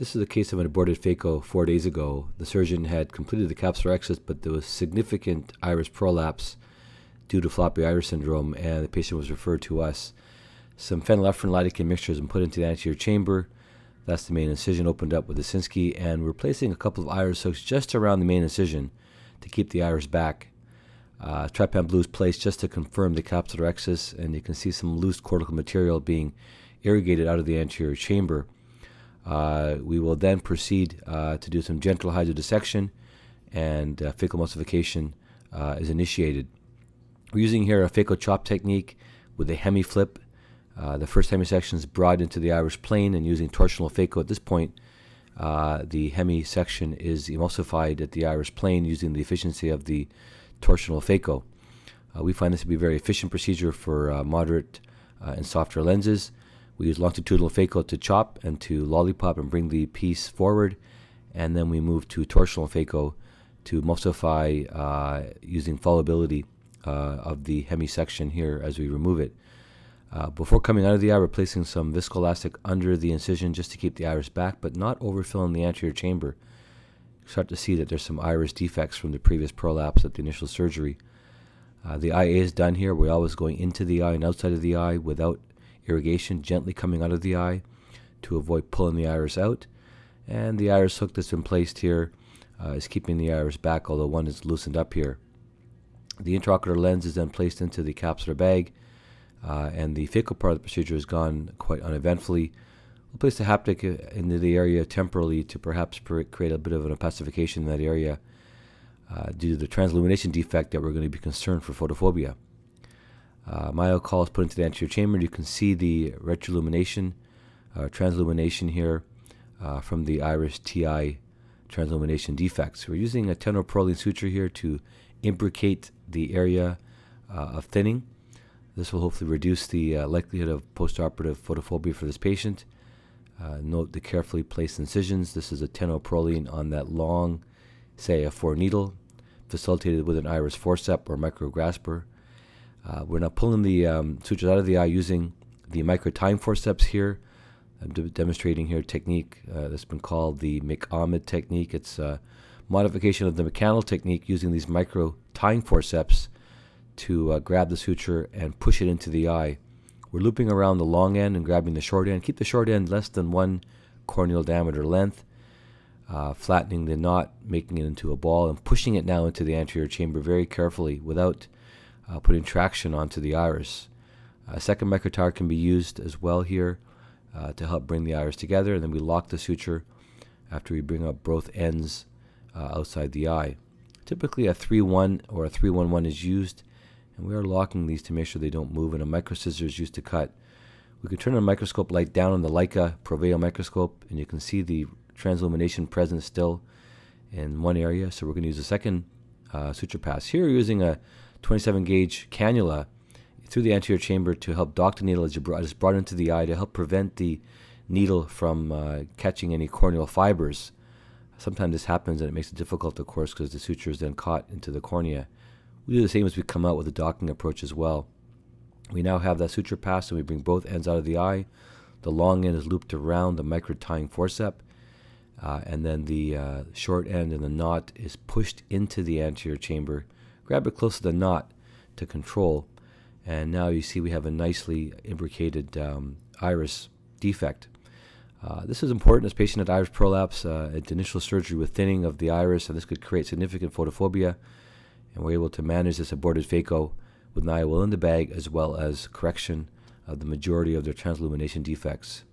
This is a case of an aborted phaco four days ago. The surgeon had completed the capsulorhexis, but there was significant iris prolapse due to floppy iris syndrome, and the patient was referred to us. Some phenylephrine lidocaine mixtures and put into the anterior chamber. That's the main incision opened up with the Sinskey, and we're placing a couple of iris hooks just around the main incision to keep the iris back. Uh, trypan blue is placed just to confirm the capsulorhexis, and you can see some loose cortical material being irrigated out of the anterior chamber. Uh, we will then proceed uh, to do some gentle hydrodissection, and uh, phacoemulsification uh, is initiated. We're using here a phaco chop technique with a hemi flip. Uh, the first hemisection is brought into the iris plane, and using torsional phaco at this point, uh, the hemi section is emulsified at the iris plane using the efficiency of the torsional phaco. Uh, we find this to be a very efficient procedure for moderate and softer lenses. We use longitudinal phaco to chop and to lollipop and bring the piece forward, and then we move to torsional phaco to emulsify uh, using followability uh, of the hemisection here as we remove it. Uh, before coming out of the eye, we're placing some viscoelastic under the incision just to keep the iris back, but not overfilling the anterior chamber start to see that there's some iris defects from the previous prolapse at the initial surgery. Uh, the IA is done here. We're always going into the eye and outside of the eye without irrigation, gently coming out of the eye to avoid pulling the iris out. And the iris hook that's been placed here uh, is keeping the iris back, although one is loosened up here. The intraocular lens is then placed into the capsular bag, uh, and the phaco part of the procedure has gone quite uneventfully. We'll place the haptic uh, into the area temporarily to perhaps create a bit of an opacification in that area uh, due to the transillumination defect that we're going to be concerned for photophobia. Uh, Miochol is put into the anterior chamber. You can see the retroillumination, uh, transillumination here uh, from the iris TI transillumination defects. We're using a 10-0 Prolene suture here to imbricate the area uh, of thinning. This will hopefully reduce the uh, likelihood of postoperative photophobia for this patient. Uh, note the carefully placed incisions. This is a 10-0 Prolene on that long, say a four needle, facilitated with an iris forceps or micrograsper. Uh, we're now pulling the um, sutures out of the eye using the microtine forceps here. I'm demonstrating here a technique uh, that's been called the McAmid technique. It's a modification of the mechanical technique using these microtine forceps to uh, grab the suture and push it into the eye. We're looping around the long end and grabbing the short end. Keep the short end less than one corneal diameter length, uh, flattening the knot, making it into a ball, and pushing it now into the anterior chamber very carefully without uh, putting traction onto the iris. A second microtire can be used as well here uh, to help bring the iris together, and then we lock the suture after we bring up both ends uh, outside the eye. Typically, a 3 1 or a 3 1 1 is used and we are locking these to make sure they don't move and a micro scissor is used to cut. We can turn the microscope light down on the Leica Proveo microscope and you can see the transillumination present still in one area. So we're going to use a second uh, suture pass. Here using a 27 gauge cannula through the anterior chamber to help dock the needle as it's brought into the eye to help prevent the needle from uh, catching any corneal fibers. Sometimes this happens and it makes it difficult, of course, because the suture is then caught into the cornea. We do the same as we come out with the docking approach as well. We now have that suture pass and we bring both ends out of the eye. The long end is looped around the microtine forceps. Uh, and then the uh, short end and the knot is pushed into the anterior chamber. Grab it close to the knot to control. And now you see we have a nicely imbricated um, iris defect. Uh, this is important as patient had iris prolapse uh, at initial surgery with thinning of the iris, and this could create significant photophobia and we're able to manage this aborted phaco with NIOL in the bag as well as correction of the majority of their translumination defects.